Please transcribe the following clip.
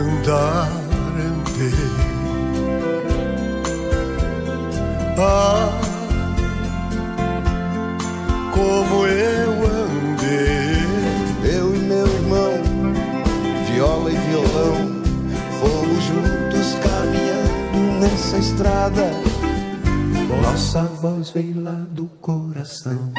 andar andei. Ah, como eu andei. Eu e meu irmão, viola e violão, fomos juntos caminhando nessa estrada. Nossa voz vem lá do coração.